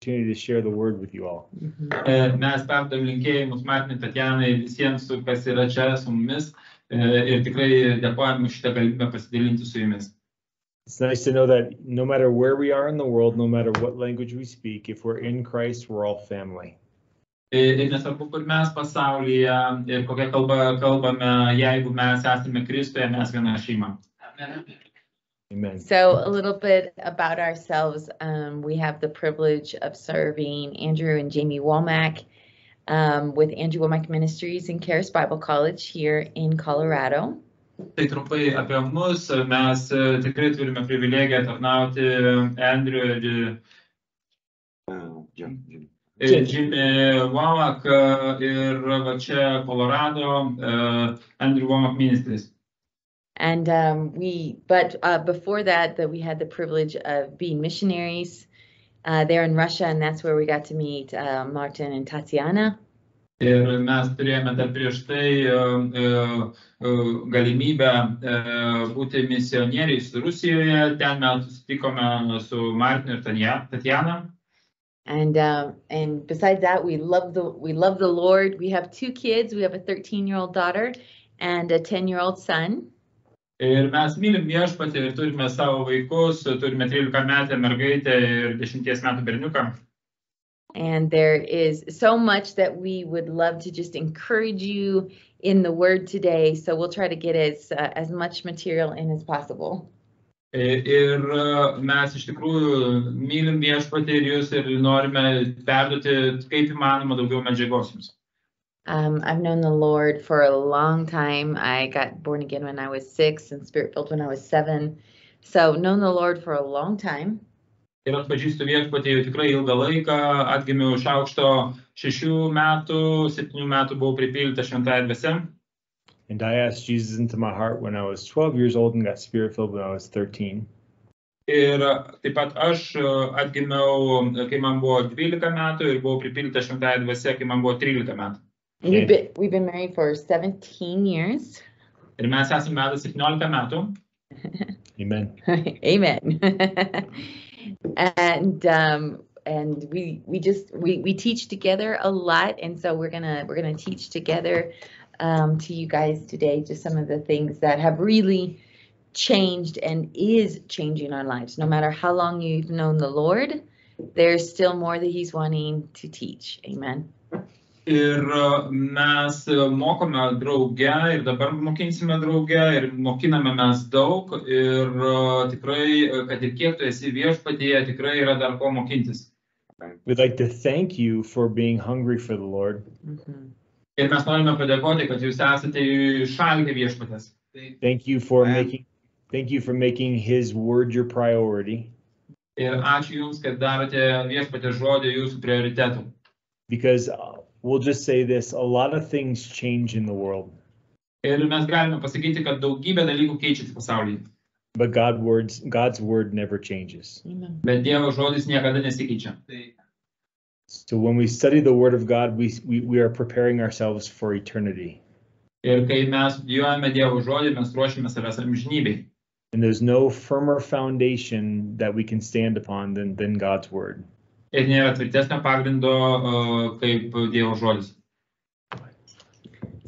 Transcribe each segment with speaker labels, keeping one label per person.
Speaker 1: opportunity to share the word with you all.
Speaker 2: E, Mes perdam linkėjimus Martinai, Tatjanai, visiems, kas yra čia su mumis. E, Ir tikrai dėkojame už šitą galimybę pasidalinti su jumis.
Speaker 1: It's nice to know that no matter where we are in the world, no matter what language we speak, if we're in Christ, we're all family.
Speaker 2: Ir ir nesvarbu, kur mes pasaulyje ir kokią kalbą kalbame, jeigu mes esame Kristuje, mes viena šeima.
Speaker 1: Amen.
Speaker 3: So a little bit about ourselves. Um, we have the privilege of serving Andrew and Jamie Wommack um, with Andrew Wommack Ministries and Charis Bible College here in Colorado.
Speaker 2: Tai trumpai apie mus. Mes tikrai turime privilegiją tarnauti Andrew ir ir Jimmy Wommack ir va čia Colorado, e, Andrew Wommack Ministries.
Speaker 3: And um, we, but uh, before that, that we had the privilege of being missionaries uh, there in Russia, and that's where we got to meet uh, Martin and Tatiana.
Speaker 2: Ir mes turėjome dar prieš tai galimybę būti misionieriais Rusijoje. Ten mes susitikome su Martinu ir Tatjana.
Speaker 3: And um, and besides that, we love the we love the Lord. We have two kids. We have a 13 year old daughter and a 10 year old son.
Speaker 2: Ir mes mylim viešpatį ir turime savo vaikus, turime 13 metę mergaitę ir 10 metų berniuką.
Speaker 3: And there is so much that we would love to just encourage you in the Word today. So we'll try to get as uh, as much material in as possible.
Speaker 2: Ir e, mes iš tikrųjų mylim viešpatį ir jūs ir norime perduoti kaip įmanoma daugiau medžiagos jums.
Speaker 3: Um, I've known the Lord for a long time. I got born again when I was six and spirit filled when I was seven. So known the Lord for a long time.
Speaker 2: Ir atpažįstu viešpatį jau tikrai ilgą laiką, atgimiau iš aukšto šešių metų, septynių metų buvau pripildyta šventąją dvasę.
Speaker 1: And I asked Jesus into my heart when I was 12 years old and got spirit filled when I was 13.
Speaker 2: Ir taip pat aš atgimiau, kai man buvo 12 metų ir buvau pripildyta šventąją dvasę, kai man buvo 13 metų.
Speaker 3: And we've been we've been married for 17 years.
Speaker 2: Ir mes esame metų 17 metų.
Speaker 1: Amen.
Speaker 3: Amen. and um and we we just we we teach together a lot and so we're gonna we're gonna teach together um to you guys today just some of the things that have really changed and is changing our lives no matter how long you've known the lord there's still more that he's wanting to teach amen
Speaker 2: Ir e, mes e, mokome drauge ir dabar mokinsime drauge ir mokiname mes daug ir e, tikrai, e, kad ir kiek tu esi viešpatyje, tikrai yra dar ko mokintis.
Speaker 1: We'd like to thank you for being hungry for the Lord.
Speaker 3: Mhm.
Speaker 2: Ir mes norime padėkoti, kad jūs esate išalgę viešpatės.
Speaker 1: Thank you for
Speaker 4: Amen.
Speaker 1: making thank you for making his word your priority
Speaker 2: Ir ačiū Jums, kad darote viešpatės žodį jūsų prioritetų.
Speaker 1: because uh, we'll just say this, a lot of things change in the world,
Speaker 2: Ir mes galime pasakyti, kad daugybė dalykų keičiasi pasaulyje.
Speaker 1: but God words God's word never changes.
Speaker 2: Bet Dievo žodis niekada nesikeičia.
Speaker 1: So when we study the word of God, we we, we are preparing ourselves for eternity.
Speaker 2: Ir kai mes studijuojame Dievo žodį, mes ruošiame savęs amžinybei.
Speaker 1: And there's no firmer foundation that we can stand upon than, than God's word.
Speaker 2: Ir nėra tvirtesnio pagrindo uh, kaip Dievo žodis.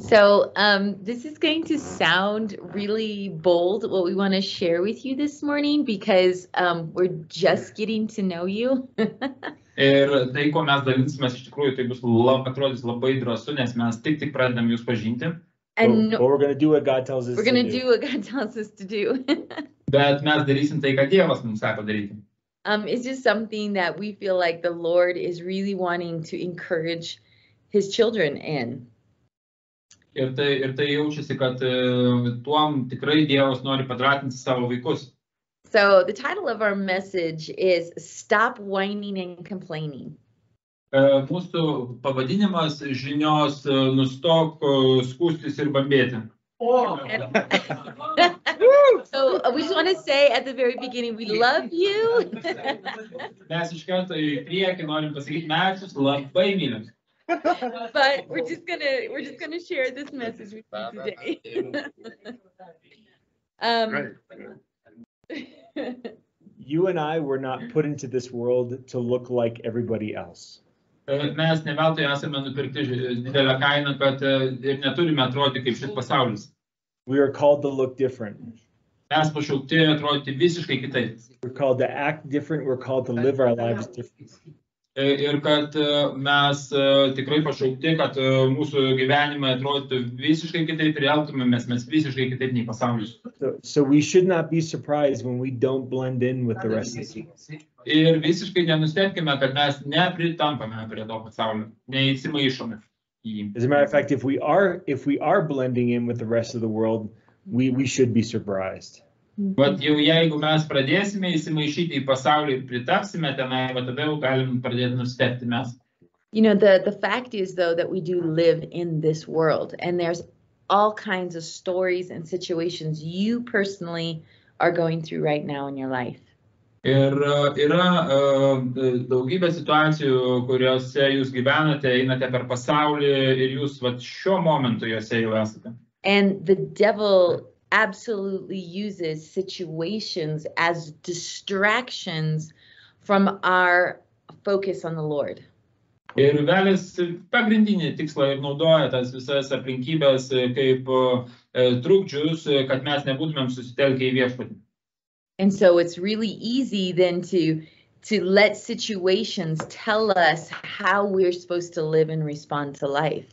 Speaker 3: So, um, this is going to sound really bold, what we want to share with you this morning, because um, we're just getting to know you.
Speaker 2: Ir tai, ko mes dalinsimės, iš tikrųjų, tai bus lab, atrodys labai drąsu, nes mes tik tik pradedam jūs pažinti.
Speaker 1: But,
Speaker 3: and
Speaker 1: but we're going to do what God tells us
Speaker 3: we're
Speaker 1: to
Speaker 3: going to
Speaker 1: do.
Speaker 3: do what God tells us to do.
Speaker 2: Bet mes darysim tai, ką Dievas mums sako daryti.
Speaker 3: Um, it's just something that we feel like the Lord is really wanting to encourage his children in.
Speaker 2: Ir tai, ir tai jaučiasi, kad uh, tuom tikrai Dievas nori padratinti savo vaikus.
Speaker 3: So, the title of our message is Stop Whining and Complaining.
Speaker 2: Uh, mūsų pavadinimas žinios uh, nustok uh, skūstis ir bambėti.
Speaker 3: So, uh, we just want to say at the very beginning, we love you.
Speaker 2: Mes iš karto į priekį norim pasakyti, mes jūs labai mylim.
Speaker 3: but we're just gonna we're just gonna share this message with you today. um,
Speaker 1: You and I were not put into this world to look like everybody else.
Speaker 2: Mes ne veltui esame nupirkti didelę kainą, kad ir neturime atrodyti kaip šis pasaulis.
Speaker 1: We are called to look different.
Speaker 2: Mes pašaukti atrodyti visiškai kitaip.
Speaker 1: We're called to act different. We're called to live our lives different.
Speaker 2: E, Ir kad e, mes e, tikrai pašaukti, kad e, mūsų gyvenimai atrodytų visiškai kitaip ir elgtumėmės mes visiškai kitaip nei pasaulis.
Speaker 1: So, so we should not be surprised when we don't blend in with the rest of the people.
Speaker 2: Ir visiškai nenustebkime, kad mes nepritampame prie to pasaulio, neįsimaišome į jį.
Speaker 1: As a matter of fact, if we are if we are blending in with the rest of the world, we we should be surprised.
Speaker 2: Bet jau jeigu mes pradėsime įsimaišyti į pasaulį ir pritapsime tenai, va tada jau galim pradėti nustebti mes.
Speaker 3: You know, the, the fact is, though, that we do live in this world, and there's all kinds of stories and situations you personally are going through right now in your life.
Speaker 2: Ir e, yra e, daugybė situacijų, kuriuose jūs gyvenate, einate per pasaulį ir jūs va, šiuo momentu juose jau esate.
Speaker 3: And the devil absolutely uses situations as distractions from our focus on the Lord.
Speaker 2: Ir velis pagrindinį tikslą ir naudoja tas visas aplinkybės kaip e, trukdžius, kad mes nebūtumėm susitelkę į viešpatį.
Speaker 3: And so it's really easy then to to let situations tell us how we're supposed to live and respond to life.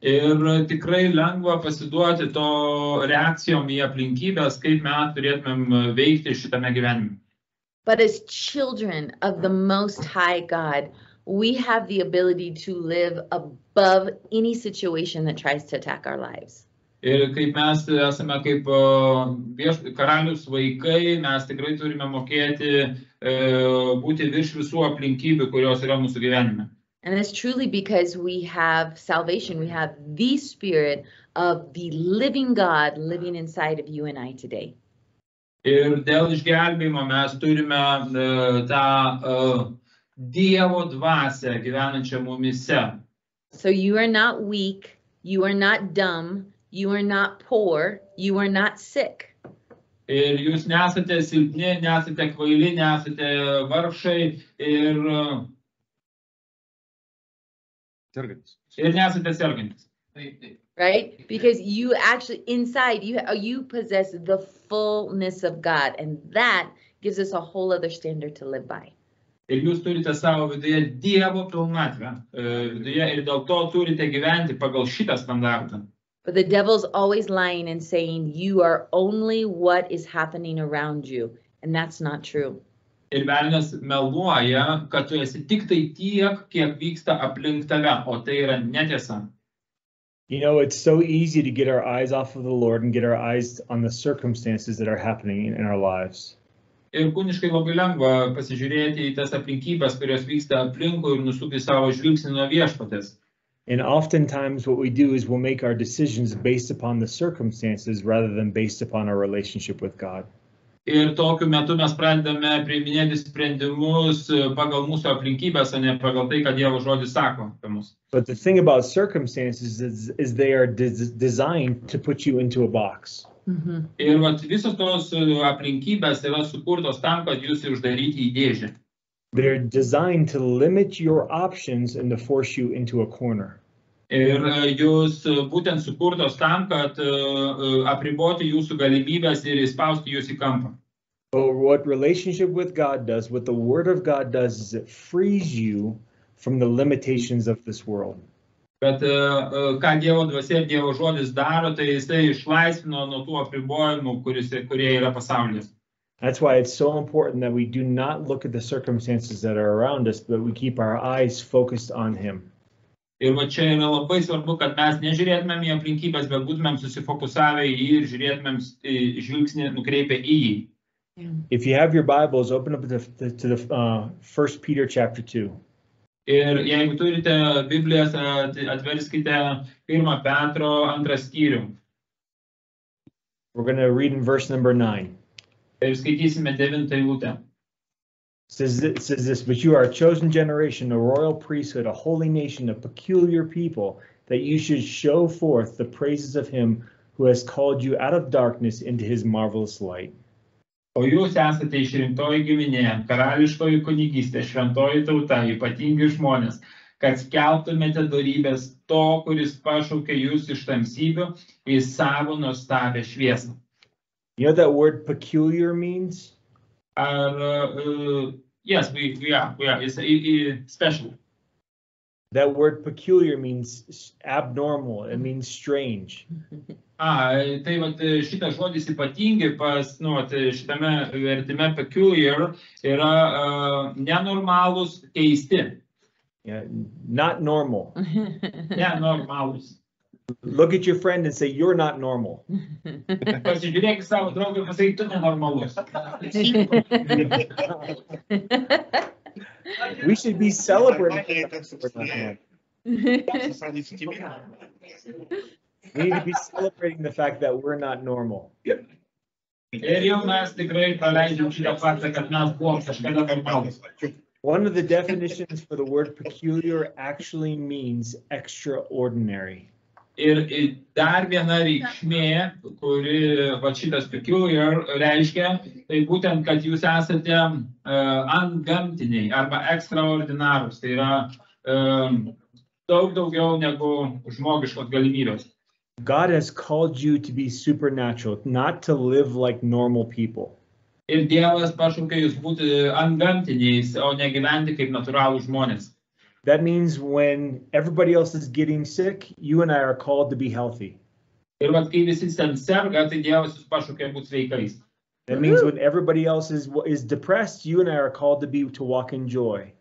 Speaker 2: Ir tikrai lengva pasiduoti to reakcijom į aplinkybės, kaip mes turėtumėm veikti šitame gyvenime.
Speaker 3: But as children of the Most High God, we have the ability to live above any situation that tries to attack our lives.
Speaker 2: Ir kaip mes esame kaip vieš, karalius vaikai, mes tikrai turime mokėti e, būti virš visų aplinkybių, kurios yra mūsų gyvenime.
Speaker 3: And it's truly because we have salvation. We have the Spirit of the living God living inside of you and I today.
Speaker 2: Ir dėl išgelbėjimo mes turime e, tą e, Dievo dvasę gyvenančią mumise.
Speaker 3: So you are not weak, you are not dumb, you are not poor, you are not sick.
Speaker 2: Eh, ir jūs nesate silpni, nesate kvaili, nesate vargšai ir, er, e, eh,
Speaker 4: Sergantis.
Speaker 2: ir er nesate sergantis.
Speaker 3: right? Because you actually inside you you possess the fullness of God, and that gives us a whole other standard to live by.
Speaker 2: Ir jūs turite savo viduje Dievo pilnatvę. Viduje ir dėl to turite gyventi pagal šitą standartą.
Speaker 3: But the devil's always lying and saying you are only what is happening around you, and that's not true.
Speaker 2: Ir velnės meluoja, kad tu esi tik tai tiek, kiek vyksta aplink tave, o tai yra netiesa.
Speaker 1: You know, it's so easy to get our eyes off of the Lord and get our eyes on the circumstances that are happening in our lives.
Speaker 2: Ir kūniškai labai lengva pasižiūrėti į tas aplinkybės, kurios vyksta aplinkui ir nusukti savo žvilgsnį nuo viešpatės.
Speaker 1: And oftentimes, what we do is we'll make our decisions based upon the circumstances rather than based upon our relationship with God.
Speaker 2: Ir tokiu metu mes pradedame priiminėti sprendimus e, pagal mūsų aplinkybės, o ne pagal tai, ką Dievo žodis sako apie mus.
Speaker 1: But the thing about circumstances is, is they are des- designed to put you into a box.
Speaker 2: Ir vat, visos tos e, aplinkybės yra sukurtos tam, kad jūs uždaryti į dėžę.
Speaker 1: They're designed to limit your options and to force you into a corner.
Speaker 2: Ir e, jūs e, būtent sukurtos tam, kad e, e, apriboti jūsų galimybės ir įspausti jūs į kampą.
Speaker 1: But what relationship with God does, what the Word of God does, is it frees you from the limitations of this world.
Speaker 2: Bet e, e, ką Dievo dvasia ir Dievo žodis daro, tai jisai išlaisvino nuo tų apribojimų, kuris, kurie yra pasaulyje.
Speaker 1: That's why it's so important that we do not look at the circumstances that are around us, but we keep our eyes focused on Him.
Speaker 2: Ir va čia yra labai svarbu, kad mes nežiūrėtumėm į aplinkybės, bet būtumėm susifokusavę į jį ir žiūrėtumėm žvilgsnį nukreipę į jį.
Speaker 1: If you have your Bibles, open up to the, to the uh, First Peter chapter two.
Speaker 2: Ir jeigu turite Biblijas, atverskite pirmą Petro antrą skyrių.
Speaker 1: We're going to read in verse number nine.
Speaker 2: Ir skaitysime devintą eilutę.
Speaker 1: Says, it says this, but you are a chosen generation, a royal priesthood, a holy nation, a peculiar people, that you should show forth the praises of him who has called you out of darkness into his marvelous light.
Speaker 2: O jūs esate išrinktoji giminė, karališkoji kunigystė, šventoji tauta, ypatingi žmonės, kad skelbtumėte darybės to, kuris pašaukė jūs iš tamsybių į savo nuostabę šviesą.
Speaker 1: You know what that word peculiar means?
Speaker 2: Ar, uh, yes, we, we are, we are, it's, it's special.
Speaker 1: That word peculiar means abnormal. It means strange.
Speaker 2: A, tai vat, šitas žodis ypatingi pas, nu, vat, šitame vertime peculiar yra uh, nenormalūs, keisti,
Speaker 1: Yeah, not normal.
Speaker 2: nenormalūs.
Speaker 1: Look at your friend and say, You're not normal.
Speaker 2: Pasižiūrėk į savo draugą ir pasakyk, tu nenormalus.
Speaker 1: We should be celebrating. the fact that we're not normal. Need to be celebrating the fact that we're not normal.
Speaker 2: Ir jau mes tikrai praleidžiam šitą faktą, kad mes buvom kažkada normalus.
Speaker 1: One of the definitions for the word peculiar actually means extraordinary.
Speaker 2: Ir ir dar viena reikšmė, kuri va šitas peculiar reiškia, tai būtent, kad jūs esate uh, antgamtiniai arba ekstraordinarūs. Tai yra um, daug daugiau negu žmogiškos galimybės.
Speaker 1: God has called you to be supernatural, not to live like normal people.
Speaker 2: Ir Dievas pašaukė jūs būti antgamtiniais, o ne gyventi kaip natūralūs žmonės.
Speaker 1: That means when everybody else is getting sick, you and I are called to be healthy.
Speaker 2: Ir vat, kai visi ten serga, tai Dievas jūs pašaukė būti sveikais.
Speaker 1: That means when everybody else is is depressed, you and I are called to be to walk in joy.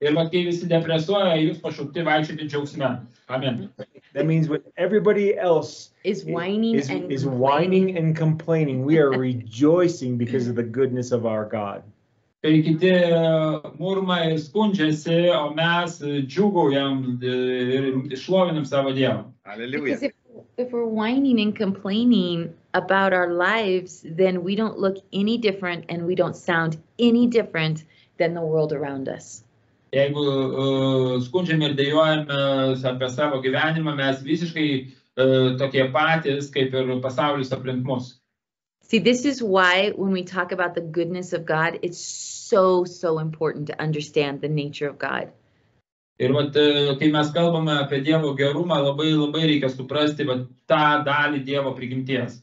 Speaker 2: Ir vat, kai visi depresuoja, jūs pašaukti vaikščioti džiaugsme. Amen.
Speaker 1: That means when everybody else
Speaker 3: Is whining
Speaker 1: is,
Speaker 3: and
Speaker 1: is whining and complaining, we are rejoicing because of the goodness of our God.
Speaker 2: Kai kiti e, murma ir skundžiasi, o mes e, džiugaujam e, ir šlovinam savo Dievą.
Speaker 3: Because if, if we're whining and complaining about our lives, then we don't look any different and we don't sound any different than the world around us.
Speaker 2: Jeigu uh, skundžiam ir dėjojame apie savo gyvenimą, mes visiškai uh, tokie patys, kaip ir pasaulis aplink mus.
Speaker 3: See, this is why when we talk about the goodness of God, it's so, so important to understand the nature of God.
Speaker 2: Ir vat, e, kai mes kalbame apie Dievo gerumą, labai labai reikia suprasti vat, tą dalį Dievo prigimties.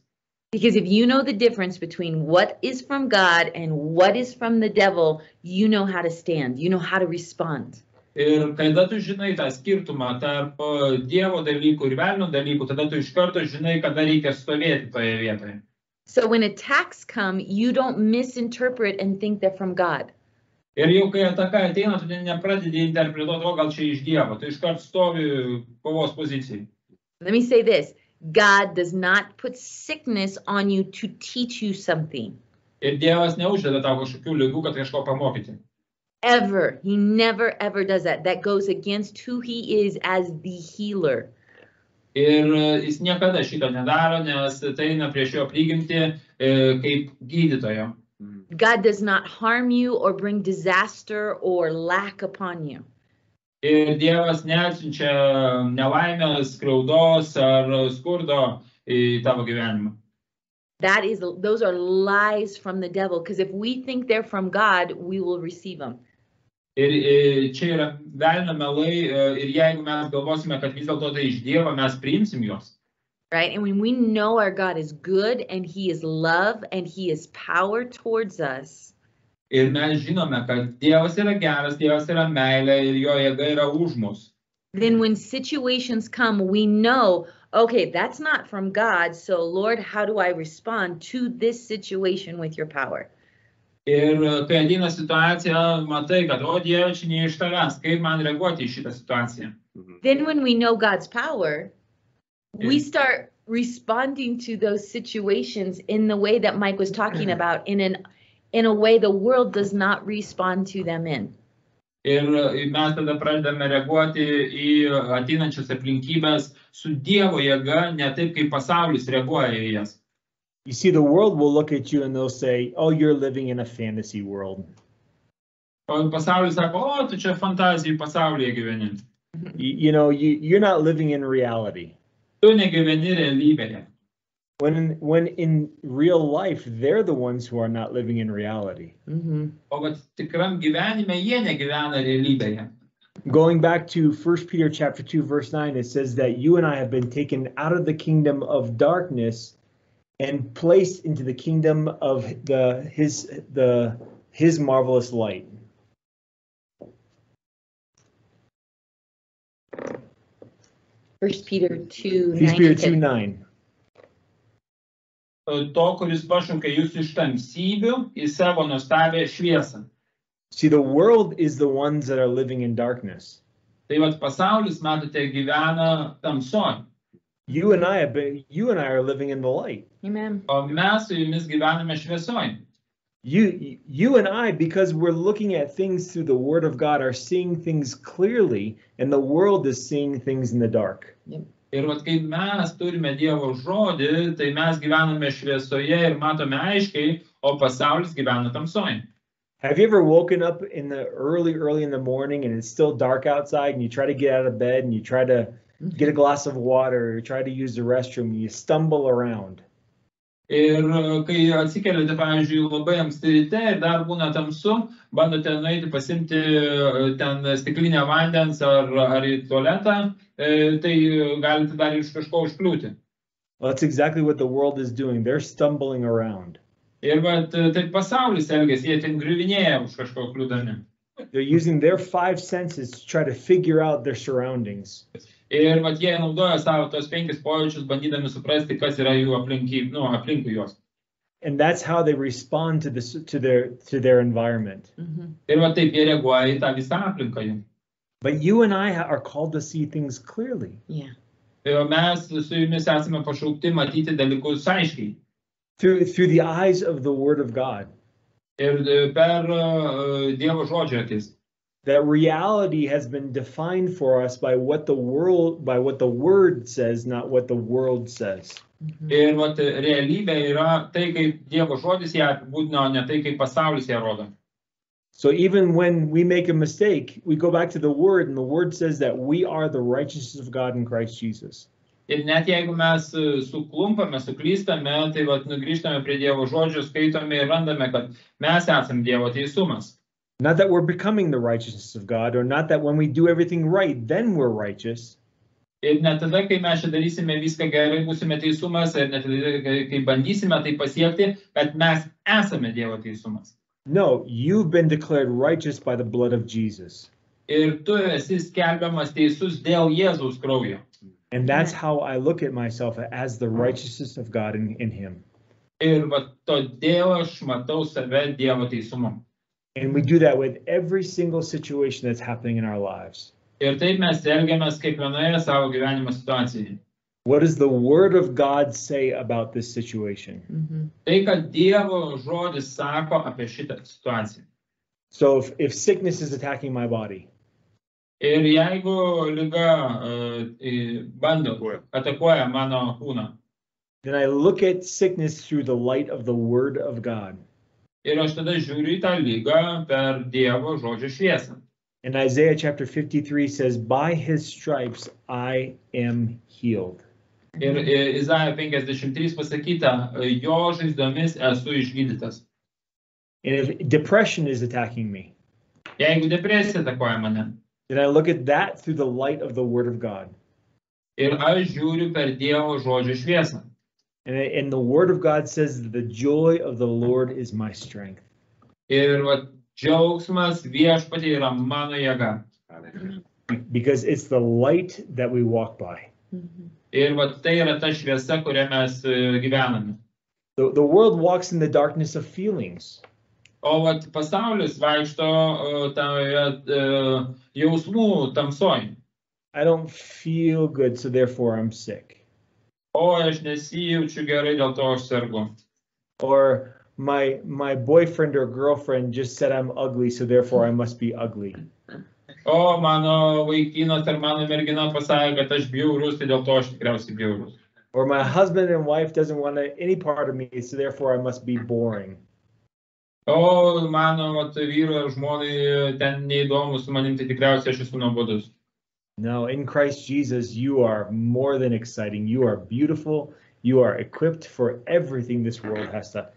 Speaker 3: Because if you know the difference between what is from God and what is from the devil, you know how to stand, you know how to respond.
Speaker 2: Ir kada tu žinai tą skirtumą tarp e, Dievo dalykų ir velnio dalykų, tada tu iš karto žinai, kada reikia stovėti toje vietoje.
Speaker 3: So when attacks come, you don't misinterpret and think they're from God.
Speaker 2: Ir jau kai ataka ateina, tu nepradedi interpretuoti, o gal čia iš Dievo, tu iš karto stovi kovos pozicijai.
Speaker 3: Let me say this God does not put sickness on you to teach you something.
Speaker 2: Ir Dievas neuždeda tau kažkokių lygų, kad kažko pamokyti.
Speaker 3: Ever. He never, ever does that. That goes against who He is as the healer.
Speaker 2: Ir jis niekada šito nedaro, nes tai eina prieš jo prigimti kaip gydytojo.
Speaker 3: God does not harm you or bring disaster or lack upon you.
Speaker 2: Ir Dievas neatsiunčia nelaimės, skriaudos ar skurdo į tavo gyvenimą.
Speaker 3: That is, those are lies from the devil. Because if we think they're from God, we will receive them.
Speaker 2: Ir čia yra velnio melai ir jeigu mes galvosime, kad vis dėlto tai iš Dievo, mes priimsim juos.
Speaker 3: Right. And when we know our God is good and He is love and He is power towards us,
Speaker 2: Ir mes žinome, kad Dievas yra geras, Dievas yra meilė ir jo jėga yra už mus.
Speaker 3: then when situations come, we know, okay, that's not from God. So, Lord, how do I respond to this situation with your power?
Speaker 2: Ir e, kai ateina situacija, matai, kad, o Dieve, čia ne iš tavęs, kaip man reaguoti į šitą situaciją.
Speaker 3: Then, when we know God's power, we
Speaker 2: Yeah.
Speaker 3: start responding to those situations in the way that Mike was talking about, in an in a way the world does not respond to them in.
Speaker 2: Ir e, mes tada pradedame reaguoti į ateinančias aplinkybės su Dievo jėga, ne taip, kaip pasaulis reaguoja į jas.
Speaker 1: You see, the world will look at you and they'll say, Oh, you're living in a fantasy world.
Speaker 2: O pasaulis sako, o, tu čia fantazijų pasaulyje gyveni.
Speaker 1: You, you know, you, you're not living in reality.
Speaker 2: Tu negyveni realybėje.
Speaker 1: When in, when in real life, they're the ones who are not living in reality.
Speaker 3: hmm
Speaker 2: O vat tikram gyvenime jie negyvena realybėje.
Speaker 1: Going back to 1 Peter chapter 2 verse 9 it says that you and I have been taken out of the kingdom of darkness and placed into the kingdom of the his the his marvelous light.
Speaker 3: First Peter two.
Speaker 1: 1
Speaker 3: nine
Speaker 1: Peter 2 9.
Speaker 2: To, kuris pašaukė jūs iš tamsybių į savo nuostabią šviesą.
Speaker 1: See the world is the ones that are living in darkness.
Speaker 2: Tai vad pasaulis, matote, gyvena tamsoj.
Speaker 1: You and I have been you and I are living in the light.
Speaker 3: Amen.
Speaker 2: O mes su jumis gyvename šviesoj.
Speaker 1: You you and I because we're looking at things through the word of God are seeing things clearly and the world is seeing things in the dark.
Speaker 2: Ir vat kai mes turime Dievo žodį, tai mes gyvename šviesoje ir matome aiškiai, o pasaulis gyvena tamsoj.
Speaker 1: Have you ever woken up in the early, early in the morning and it's still dark outside and you try to get out of bed and you try to get a glass of water or you try to use the restroom and you stumble around?
Speaker 2: Ir e, kai atsikeliate, pavyzdžiui, labai anksti ryte ir dar būna tamsu, bandote nueiti pasimti e, ten stiklinę vandens ar, ar į tualetą, e, tai galite dar iš kažko užkliūti.
Speaker 1: Well, that's exactly what the world is doing. They're stumbling around.
Speaker 2: Ir vat, e, taip pasaulis elgesi, jie ten griuvinėja už kažko kliūdami.
Speaker 1: They're using their five senses to try to figure out their surroundings.
Speaker 2: Ir vat, jie naudoja savo tos penkis pojūčius, bandydami suprasti, kas yra jų aplinky, nu, aplinkui juos.
Speaker 1: And that's how they respond to this to their to their environment.
Speaker 3: hmm
Speaker 2: Ir va taip jie reaguoja į tą visą aplinką jų.
Speaker 1: But you and I are called to see things clearly
Speaker 3: Yeah.
Speaker 2: Ir mes su jumis esame pašaukti matyti dalykus aiškiai.
Speaker 1: through through the eyes of the word of God.
Speaker 2: Ir per Dievo žodžio akis.
Speaker 1: that reality has been defined for us by what the world by what the word says not what the world says
Speaker 3: mhm.
Speaker 2: Ir vat, realybė yra tai, kaip Dievo žodis ją apibūdina, ne tai, kaip pasaulis ją rodo.
Speaker 1: so even when we make a mistake we go back to the word and the word says that we are the righteousness of god in christ jesus
Speaker 2: Ir net jeigu mes e, suklumpame, suklystame, tai vat, nugrįžtame prie Dievo žodžio, skaitome ir randame, kad mes esame Dievo teisumas.
Speaker 1: not that we're becoming the righteousness of god or not that when we do everything right then we're righteous
Speaker 2: Ir net tada, kai mes čia darysime viską gerai, būsime teisumas, ir net tada, kai bandysime tai pasiekti, bet mes esame Dievo teisumas.
Speaker 1: no you've been declared righteous by the blood of jesus
Speaker 2: Ir tu esi skelbiamas teisus dėl Jėzaus kraujo.
Speaker 1: And that's how i look at myself as the righteousness of god in, in him
Speaker 2: Ir va todėl aš matau save Dievo teisumu.
Speaker 1: and we do that with every single situation that's happening in our lives
Speaker 2: Ir taip mes elgiamės kiekvienoje savo gyvenimo situacijoje.
Speaker 1: What does the word of God say about this situation?
Speaker 3: hmm
Speaker 2: Tai, kad Dievo žodis sako apie šitą situaciją.
Speaker 1: So if, if sickness is attacking my body,
Speaker 2: Ir jeigu lyga uh, bando, atakuoja mano kūną,
Speaker 1: then I look at sickness through the light of the word of God.
Speaker 2: ir aš tada žiūriu į tą lygą per Dievo žodžio šviesą.
Speaker 1: And Isaiah chapter 53 says, By his stripes I am healed.
Speaker 2: Ir e, Izaijo 53 pasakyta, jo žaizdomis esu išgydytas.
Speaker 1: And if depression is attacking me,
Speaker 2: Jeigu depresija atakuoja mane,
Speaker 1: then I look at that through the light of the word of God.
Speaker 2: ir aš žiūriu per Dievo žodžio šviesą.
Speaker 1: And, and the word of God says that the joy of the Lord is my strength.
Speaker 2: Ir va, džiaugsmas viešpatė yra mano jėga.
Speaker 1: Because it's the light that we walk by.
Speaker 2: Ir va, tai yra ta šviesa, kurią mes gyvename.
Speaker 1: The, the world walks in the darkness of feelings.
Speaker 2: O vat, pasaulis vaikšto toje jausmų tamsoj.
Speaker 1: I don't feel good, so therefore I'm sick.
Speaker 2: O aš nesijaučiu gerai, dėl to aš sergu.
Speaker 1: Or my my boyfriend or girlfriend just said I'm ugly, so therefore I must be ugly.
Speaker 2: O mano vaikinas ar mano mergina pasakė, kad aš bjaurus, tai dėl to aš tikriausiai bjaurus.
Speaker 1: Or my husband and wife doesn't want any part of me, so therefore I must be boring.
Speaker 2: O mano vat, vyru ar žmonai ten neįdomu su manim, tai tikriausiai aš esu nuobodus.
Speaker 1: No, in Christ Jesus, you are more than exciting. You are beautiful. you are equipped for everything this world has to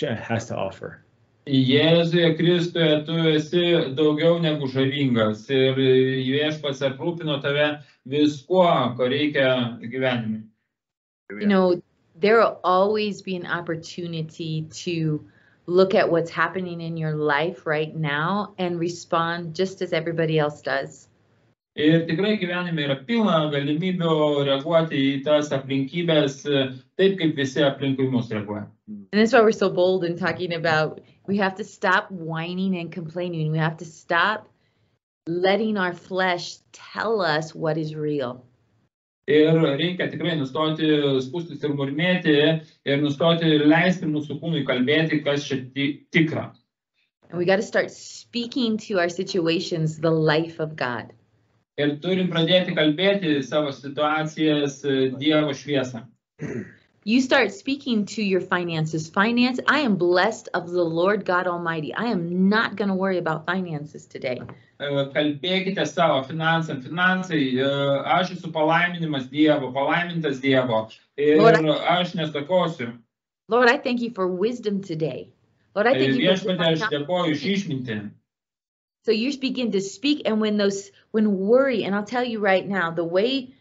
Speaker 1: has to offer.
Speaker 2: Jėzuje Kristuje tu esi daugiau negu žavingas ir viešpats aprūpino tave viskuo, ko reikia gyvenimui.
Speaker 3: You know, there will always be an opportunity to look at what's happening in your life right now and respond just as everybody else does.
Speaker 2: Ir tikrai gyvenime yra pilna galimybių reaguoti į tas aplinkybės taip, kaip visi aplinkui mus reaguoja.
Speaker 3: And that's why we're so bold in talking about we have to stop whining and complaining. We have to stop letting our flesh tell us what is real.
Speaker 2: Ir reikia tikrai nustoti spūstis ir murmėti ir nustoti leisti mūsų kūnui kalbėti, kas čia tikra.
Speaker 3: And we got to start speaking to our situations the life of God.
Speaker 2: Ir turim pradėti kalbėti savo situacijas Dievo šviesą.
Speaker 3: You start speaking to your finances. Finance, I am blessed of the Lord God Almighty. I am not going to worry about finances today.
Speaker 2: Kalbėkite savo finansam, finansai, aš esu palaiminimas Dievo, palaimintas Dievo ir
Speaker 3: Lord,
Speaker 2: aš nesakosiu.
Speaker 3: Lord, I thank you for wisdom today. Lord, I thank you for
Speaker 2: Viešpatė, aš dėkoju iš išmintį.
Speaker 3: So you begin to speak, and when those, when worry, and I'll tell you right now, the way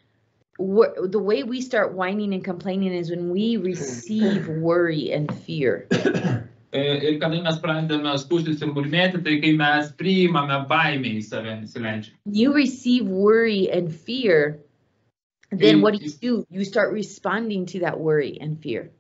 Speaker 3: the way we start whining and complaining is when we receive worry and fear.
Speaker 2: Ir kada mes pradedame skūstis ir murmėti, tai kai mes priimame baimę į save įsileidžiame.
Speaker 3: You receive worry and fear, then what do you do? You start responding to that worry and fear.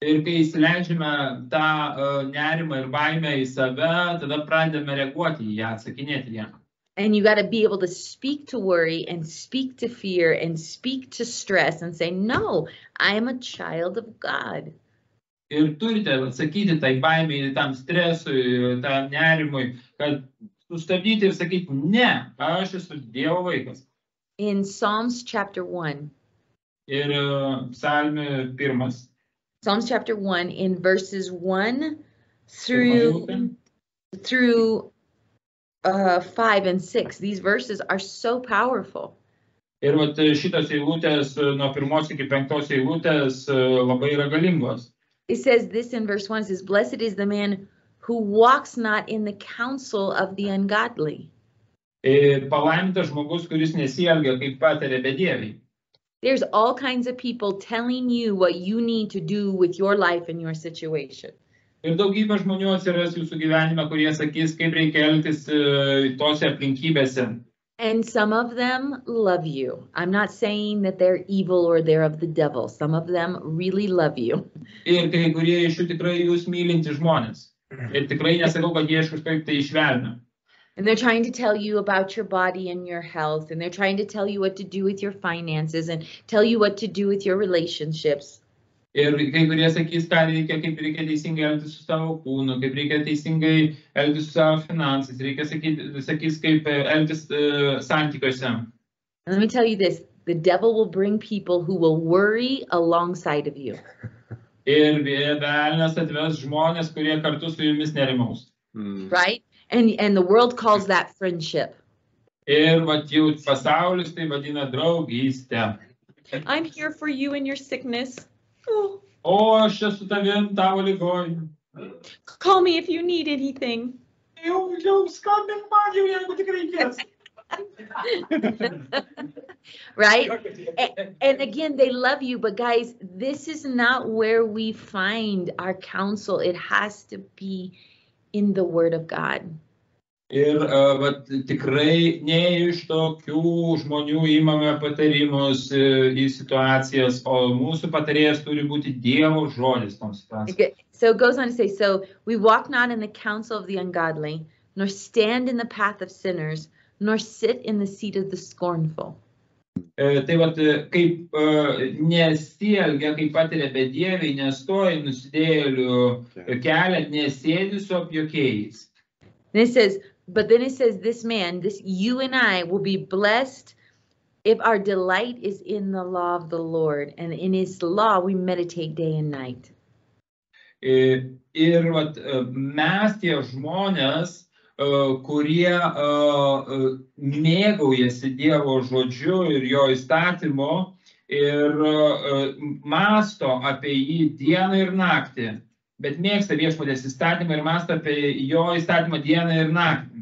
Speaker 2: Ir kai įsileidžiame tą uh, nerimą ir baimę į save, tada pradedame reaguoti į ją, atsakinėti ją.
Speaker 3: And you got to be able to speak to worry and speak to fear and speak to stress and say, No, I am a child of God.
Speaker 2: Ir turite atsakyti tai baimiai, tam stresui, tam nerimui, kad sustabdyti ir sakyti, ne, aš esu Dievo vaikas.
Speaker 3: In Psalms chapter 1.
Speaker 2: Ir psalmė pirmas.
Speaker 3: Psalms chapter 1 in verses 1 through through uh, 5 and 6. These verses are so powerful.
Speaker 2: Ir vat šitos eilutės nuo pirmos iki penktos eilutės labai yra galingos.
Speaker 3: It says this in verse 1 it says, Blessed is the man who walks not in the counsel of the ungodly.
Speaker 2: Palaimintas žmogus, kuris nesielgia kaip patarė bedieviai.
Speaker 3: There's all kinds of people telling you what you need to do with your life and your situation.
Speaker 2: Ir daugybė žmonių atsiras jūsų gyvenime, kurie sakys, kaip reikia elgtis tose aplinkybėse.
Speaker 3: And some of them love you. I'm not saying that they're evil or they're of the devil. Some of them really love you.
Speaker 2: Ir kai kurie iš jų tikrai jūs mylinti žmonės. Ir tikrai nesakau, kad jie iš kažkaip tai išvelna.
Speaker 3: And they're trying to tell you about your body and your health, and they're trying to tell you what to do with your finances and tell you what to do with your relationships.
Speaker 2: Ir kai kurie sakys, ką reikia, kaip reikia teisingai elgtis su savo kūnu, kaip reikia teisingai elgtis su savo finansais, reikia sakyti, sakys, kaip elgtis uh, santykiuose.
Speaker 3: Let me tell you this, the devil will bring people who will worry alongside of you.
Speaker 2: Ir velnės atves žmonės, kurie kartu su jumis nerimaus.
Speaker 3: Mm. Right? And, and the world calls that friendship.
Speaker 2: Ir vat jau pasaulis tai vadina draugystę.
Speaker 3: I'm here for you in your sickness.
Speaker 2: Oh. O aš esu tavim.
Speaker 3: Call me if you need anything.
Speaker 2: Jau, jau skambink man, jau jeigu tik reikės.
Speaker 3: right? And, and, again, they love you, but guys, this is not where we find our counsel. It has to be in the Word of God.
Speaker 2: Ir uh, vat, tikrai ne iš tokių žmonių įmame patarimus uh, į situacijas, o mūsų patarėjas turi būti Dievo žodis toms situacijoms.
Speaker 3: So it goes on to say, so we walk not in the counsel of the ungodly, nor stand in the path of sinners, nor sit in the seat of the scornful.
Speaker 2: Uh, tai vat, kaip uh, nesielgia, kaip patiria bedieviai, nestoja nusidėlių kelią, nesėdi su apjokiais.
Speaker 3: And it says, but then it says, this man, this you and I will be blessed if our delight is in the law of the Lord, and in his law we meditate day and night.
Speaker 2: Ir, ir vat, mes tie žmonės, uh, kurie uh, mėgaujasi Dievo žodžiu ir jo įstatymu, ir e, masto apie jį dieną ir naktį, bet mėgsta viešpatės įstatymą ir masto apie jo įstatymą dieną ir naktį.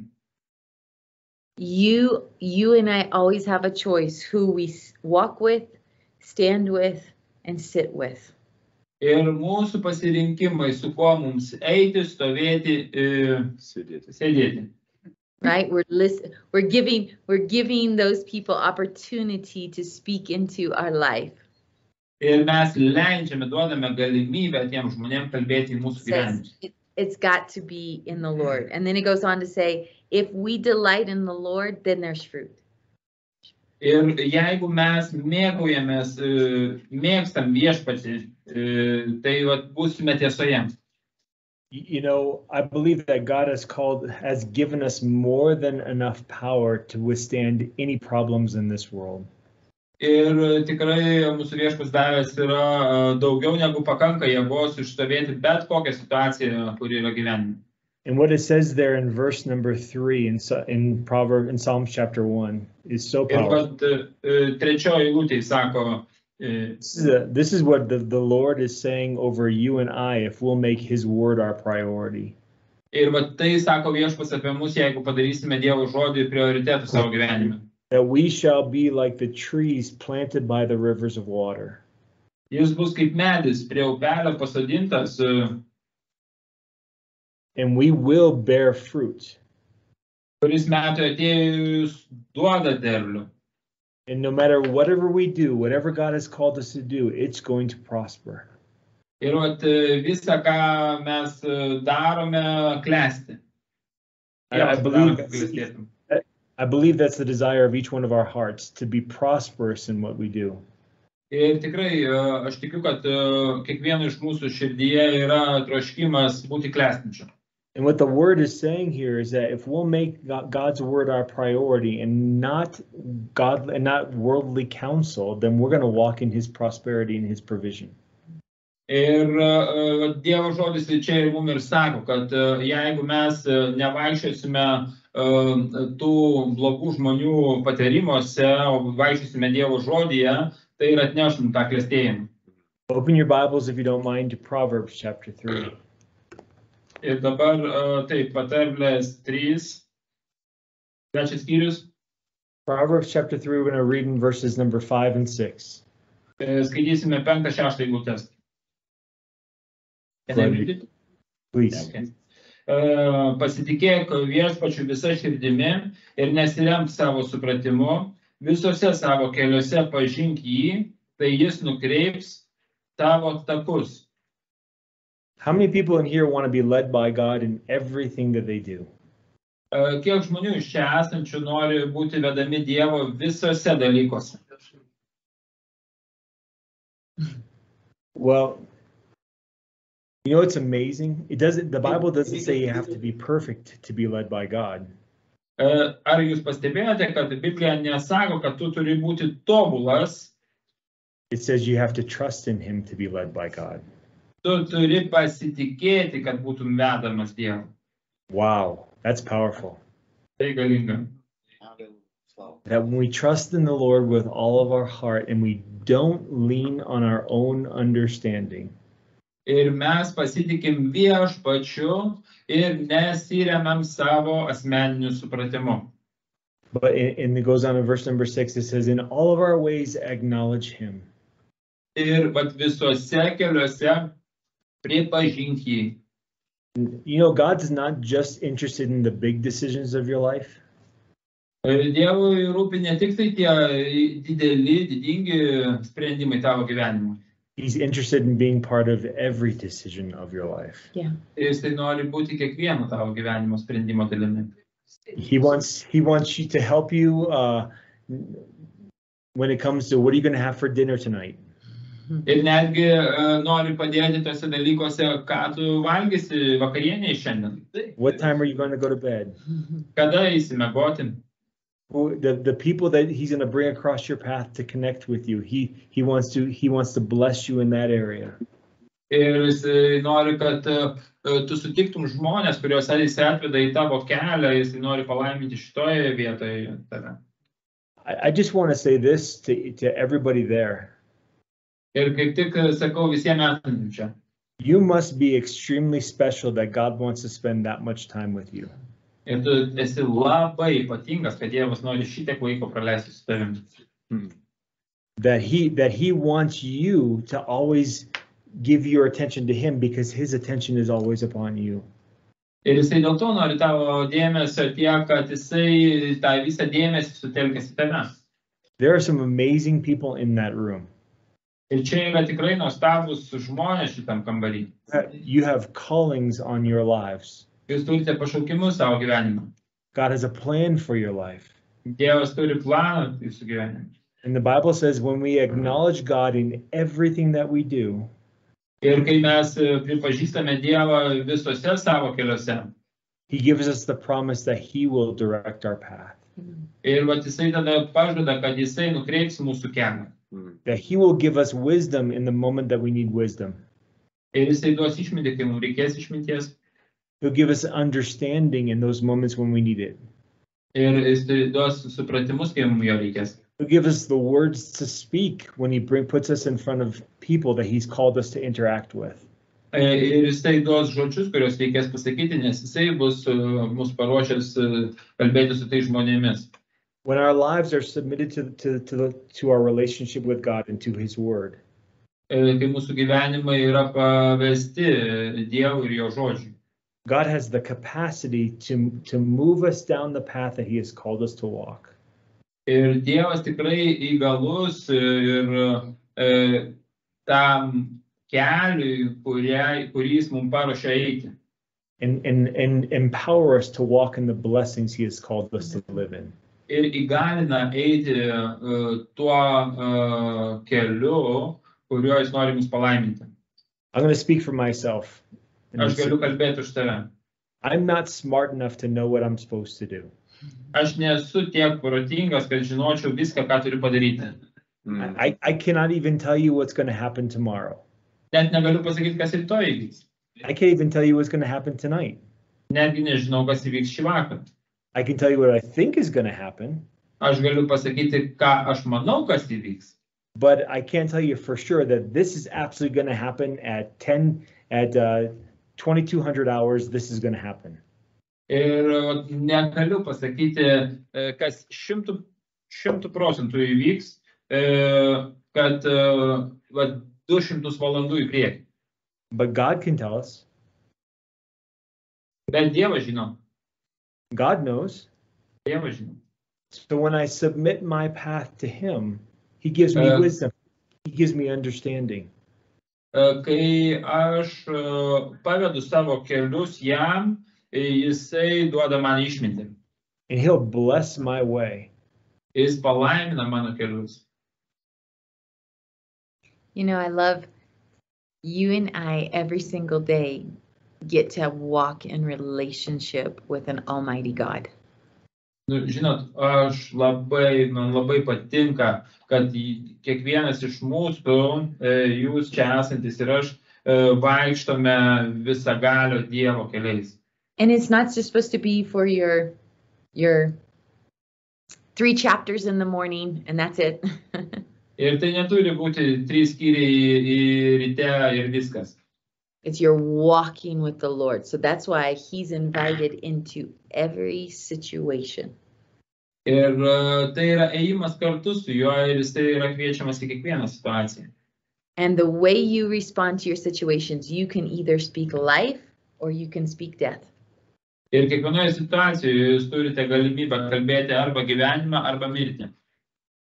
Speaker 3: You, you and I always have a choice who we walk with, stand with, and sit with.
Speaker 2: Ir mūsų pasirinkimai, su kuo mums eiti, stovėti,
Speaker 1: Sėdėti.
Speaker 2: sėdėti.
Speaker 3: Right? We're listen, we're giving, we're giving those people opportunity to speak into our life.
Speaker 2: Ir mes leidžiame, duodame galimybę tiem žmonėm kalbėti į mūsų
Speaker 3: Says
Speaker 2: gyvenimus.
Speaker 3: it, it's got to be in the Lord. And then it goes on to say, if we delight in the Lord, then there's fruit.
Speaker 2: Ir jeigu mes mėgaujamės, e, mėgstam viešpatį, e, tai vat, būsime tiesoje.
Speaker 1: You you know, I believe that God has called, has given us more than enough power to withstand any problems in this world.
Speaker 2: Ir e, tikrai mūsų viešpas davęs yra e, daugiau negu pakanka jėgos išstovėti bet kokią situaciją, kuri yra gyvenime.
Speaker 1: And what it says there in verse number three in, Sa- in Proverb, in Psalms chapter one is so
Speaker 2: Ir
Speaker 1: powerful.
Speaker 2: vat e, trečioji lūtė sako, e,
Speaker 1: This is, a, this is what the, the Lord is saying over you and I if we'll make his word our priority.
Speaker 2: ir vat tai sako viešpas apie mus, jeigu padarysime Dievo žodį prioritetų savo gyvenime.
Speaker 1: That we shall be like the trees planted by the rivers of water.
Speaker 2: Jis bus kaip medis prie upelio pasodintas e,
Speaker 1: And we will bear fruit.
Speaker 2: kuris metų atėjus duoda derlių.
Speaker 1: And no matter whatever we do, whatever God has called us to do, it's going to prosper.
Speaker 2: Ir vat, visą, ką mes darome, klesti.
Speaker 1: I, I believe
Speaker 2: padaro, kad klestėtum.
Speaker 1: I believe that's the desire of each one of our hearts to be prosperous in what we do.
Speaker 2: Ir tikrai aš tikiu, kad kiekvieno iš mūsų širdyje yra troškimas būti klestinčiu.
Speaker 1: And what the word is saying here is that if we'll make God's word our priority and not God and not worldly counsel, then we're going to walk in his prosperity and his provision.
Speaker 2: Ir e, vat Dievo žodis čia ir ir sako, kad e, jeigu mes e, nevaikščiosime e, tų blogų žmonių patarimuose, o vaikščiosime Dievo žodyje, tai ir atneš mums tą klestėjimą.
Speaker 1: Open your Bibles if you don't mind to Proverbs chapter 3.
Speaker 2: Ir dabar e, taip, patarlės 3, trečias skyrius,
Speaker 1: Proverbs chapter 3, we're going to read in verses number 5 and 6.
Speaker 2: e, skaitysime 5-6 eilutes. Can I read it?
Speaker 1: Please.
Speaker 2: Okay. E, Pasitikėk viešpačiu visą širdimi ir nesiremk savo supratimu, visose savo keliuose pažink jį, tai jis nukreips tavo takus.
Speaker 1: How many people in here want to be led by God in everything that they do?
Speaker 2: Kiek žmonių iš čia esančių nori būti vedami Dievo visose dalykuose?
Speaker 1: Well, you know it's amazing. It doesn't. The Bible doesn't say you have to be perfect to be led by God.
Speaker 2: E, Ar jūs pastebėjote, kad Biblija nesako, kad tu turi būti tobulas,
Speaker 1: It says you have to trust in Him to be led by God.
Speaker 2: Tu turi pasitikėti, kad būtum vedamas Dievo.
Speaker 1: Wow, that's powerful.
Speaker 2: Tai galinga.
Speaker 1: That when we trust in the Lord with all of our heart and we don't lean on our own understanding,
Speaker 2: Ir mes pasitikim viešpačiu ir nesiremiam savo asmeniniu supratimu.
Speaker 1: but and and it goes on in verse number six. It says, "In all of our ways acknowledge Him."
Speaker 2: Ir vat visuose keliuose pripažink jį.
Speaker 1: You know, God's not just interested in the big decisions of your life.
Speaker 2: Dievui rūpi ne tik tai tie dideli, didingi sprendimai tavo gyvenimui.
Speaker 1: He's interested in being part of every decision of your life.
Speaker 2: Jis tai nori būti kiekvieno tavo gyvenimo sprendimo dalimi.
Speaker 1: He wants he wants you to help you uh, when it comes to what are you going to have for dinner tonight.
Speaker 2: Ir netgi e, nori padėti tose dalykuose, ką tu valgysi vakarieniai šiandien.
Speaker 1: What time are you going to go to bed?
Speaker 2: Kada įsimegoti.
Speaker 1: Who- The the people that he's going to bring across your path to connect with you. He he wants to he wants to bless you in that area.
Speaker 2: Ir jis e, nori, kad e, e, tu sutiktum žmonės, kuriuos jis atveda į tavo kelią, jis nori palaiminti šitoje vietoje tave.
Speaker 1: I, I just want to say this to, to everybody there.
Speaker 2: Ir kaip tik sakau visiems esantiems čia.
Speaker 1: You must be extremely special that God wants to spend that much time with you.
Speaker 2: Ir tu esi labai ypatingas, kad Dievas nori šitiek laiko praleisti su tavimi.
Speaker 1: That he that he wants you to always give your attention to him because his attention is always upon you.
Speaker 2: Ir jisai dėl to nori tavo dėmesio tiek, kad jisai tą visą dėmesį sutelkęs į tave.
Speaker 1: There are some amazing people in that room.
Speaker 2: Ir čia yra tikrai nuostabus žmonės šitam kambarį.
Speaker 1: You have callings on your lives.
Speaker 2: Jūs turite pašaukimus savo gyvenimą.
Speaker 1: God has a plan for your life.
Speaker 2: Dievas turi planą jūsų gyvenimą.
Speaker 1: And the Bible says when we acknowledge God in everything that we do,
Speaker 2: Ir kai mes e, pripažįstame Dievą visose savo keliuose,
Speaker 1: he gives us the promise that he will direct our path.
Speaker 2: ir vat jisai tada pažada, kad jisai nukreips mūsų kelią.
Speaker 1: That he will give us wisdom in the moment that we need wisdom.
Speaker 2: Ir jisai duos išmintį, kai mums reikės išminties.
Speaker 1: He'll give us understanding in those moments when we need it.
Speaker 2: Ir jis turi- duos supratimus, kai mums jo reikės.
Speaker 1: He'll give us the words to speak when he bring, puts us in front of people that he's called us to interact with.
Speaker 2: E, Ir jisai duos žodžius, kuriuos reikės pasakyti, nes jisai bus e, mus paruošęs e, kalbėti su tais žmonėmis.
Speaker 1: When our lives are submitted to, to, to, the, to our relationship with God and to his word,
Speaker 2: Kai mūsų gyvenimai yra pavesti Dievui ir jo žodžiui.
Speaker 1: God has the capacity to, to move us down the path that he has called us to walk.
Speaker 2: Ir Dievas tikrai įgalus ir e, tam keliui, kurie, kurį jis mums eiti.
Speaker 1: And, and, and empower us to walk in the blessings he has called us to live in.
Speaker 2: Ir įgalina eiti e, tuo e, keliu, kuriuo jis nori mus palaiminti.
Speaker 1: I'm going to speak for myself. And
Speaker 2: Aš galiu kalbėti už tave.
Speaker 1: I'm not smart enough to know what I'm supposed to do.
Speaker 2: Aš nesu tiek protingas, kad žinočiau viską, ką turiu padaryti.
Speaker 1: I, I cannot even tell you what's going to happen tomorrow.
Speaker 2: Net negaliu pasakyti, kas rytoj įvyks.
Speaker 1: I can't even tell you what's going to happen tonight.
Speaker 2: Netgi nežinau, kas įvyks šį vakarą.
Speaker 1: I can tell you what I think is going to happen,
Speaker 2: Aš galiu pasakyti, ką aš manau, kas įvyks.
Speaker 1: but I can't tell you for sure that this is absolutely going to happen at 10 at uh, 2200 hours. This is going to happen.
Speaker 2: Ir vat, negaliu pasakyti, e, kas šimtų, šimtų procentų įvyks, e, kad e, vat, 200 valandų į priekį.
Speaker 1: But God can tell us.
Speaker 2: Bet Dievas žino.
Speaker 1: God knows. So when I submit my path to Him, He gives me
Speaker 2: Uh,
Speaker 1: wisdom. He gives me understanding.
Speaker 2: Kai aš e, pavedu savo kelius jam, jisai duoda man išmintį.
Speaker 1: And He'll bless my way.
Speaker 2: Jis palaimina mano kelius.
Speaker 3: You know, I love you and I every single day get to walk in relationship with an almighty God.
Speaker 2: Nu, žinot, aš labai, man labai patinka, kad kiekvienas iš mūsų, jūs čia esantis ir aš, vaikštome visagalio Dievo keliais.
Speaker 3: And it's not just supposed to be for your your three chapters in the morning and that's it.
Speaker 2: Ir tai neturi būti trys skyriai ryte ir viskas.
Speaker 3: It's your walking with the Lord. So that's why he's invited into every situation.
Speaker 2: Er, ir e, tai yra ėjimas kartu su juo ir jisai yra kviečiamas į kiekvieną situaciją.
Speaker 3: And the way you respond to your situations, you can either speak life or you can speak death.
Speaker 2: Er, ir kiekvienoje situacijoje jūs turite galimybę kalbėti arba gyvenimą, arba mirtį.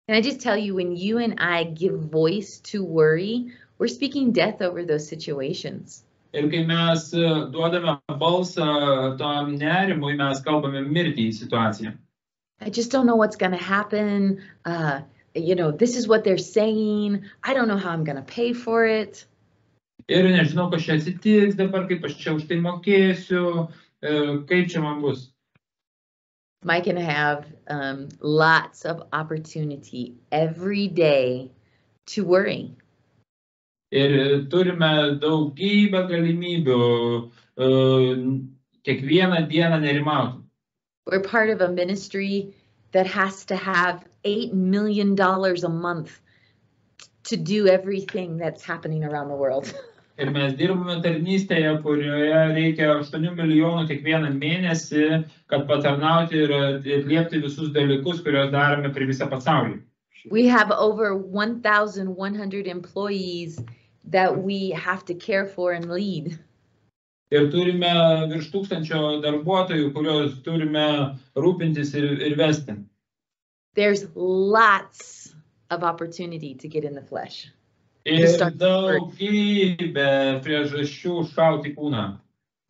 Speaker 3: And I just tell you, when you and I give voice to worry, we're speaking death over those situations.
Speaker 2: Ir kai mes duodame balsą tam nerimui, mes kalbame mirtį situaciją.
Speaker 3: I just don't know what's going to happen. Uh, you know, this is what they're saying. I don't know how I'm going to pay for it.
Speaker 2: Ir nežinau, kas čia atsitiks dabar, kaip aš čia už tai mokėsiu, kaip čia man bus.
Speaker 3: Mike can have um, lots of opportunity every day to worry.
Speaker 2: Ir turime daugybę galimybių e, kiekvieną dieną nerimauti.
Speaker 3: We're part of a ministry that has to have $8 million a month to do everything that's happening around the world.
Speaker 2: Ir mes dirbame tarnystėje, kurioje reikia 8 milijonų kiekvieną mėnesį, kad patarnauti ir atliepti visus dalykus, kuriuos darome per visą pasaulį.
Speaker 3: We have over 1,100 employees that we have to care for and lead.
Speaker 2: Ir turime virš tūkstančio darbuotojų, kuriuos turime rūpintis ir, ir vesti.
Speaker 3: There's lots of opportunity to get in the flesh.
Speaker 2: Ir
Speaker 3: to
Speaker 2: daugybė priežasčių šauti kūną.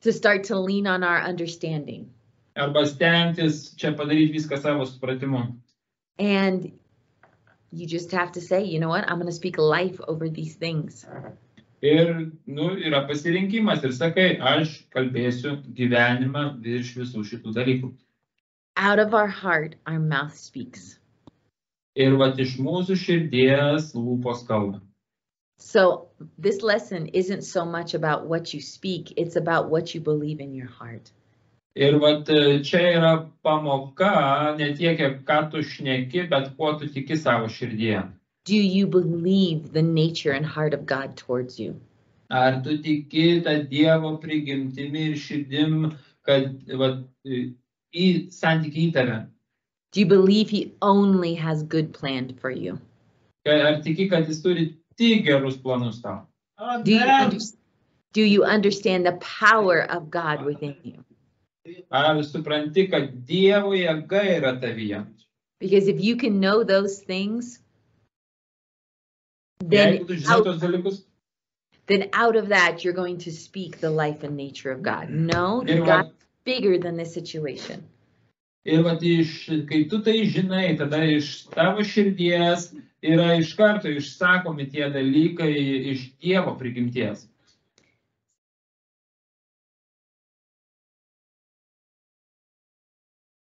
Speaker 3: to start to lean on our understanding.
Speaker 2: Arba stengtis čia padaryti viską savo supratimu.
Speaker 3: And you just have to say, you know what, I'm going to speak life over these things.
Speaker 2: Ir nu, yra pasirinkimas ir sakai, aš kalbėsiu gyvenimą virš visų šitų dalykų.
Speaker 3: Out of our heart, our mouth speaks.
Speaker 2: Ir vat iš mūsų širdies lūpos kalba.
Speaker 3: So this lesson isn't so much about what you speak, it's about what you believe in your heart.
Speaker 2: Ir vat čia yra pamoka, ne tiek, ką tu šneki, bet kuo tu tiki savo širdyje.
Speaker 3: Do you believe the nature and heart of God towards you?
Speaker 2: Ar tu tiki tą Dievo prigimtimi ir širdim, kad vat, į santykį į tave?
Speaker 3: Do you believe He only has good planned for you?
Speaker 2: Ar tiki, kad jis turi tik gerus planus tau?
Speaker 3: Do you, do you understand the power of God within you?
Speaker 2: Ar supranti, kad Dievo jėga yra tavyje?
Speaker 3: Because if you can know those things, then out,
Speaker 2: dalykus,
Speaker 3: then out of that you're going to speak the life and nature of God. No,
Speaker 2: ir
Speaker 3: God
Speaker 2: vat,
Speaker 3: bigger than this situation.
Speaker 2: ir vat iš, kai tu tai žinai, tada iš tavo širdies yra iš karto išsakomi tie dalykai iš Dievo prigimties.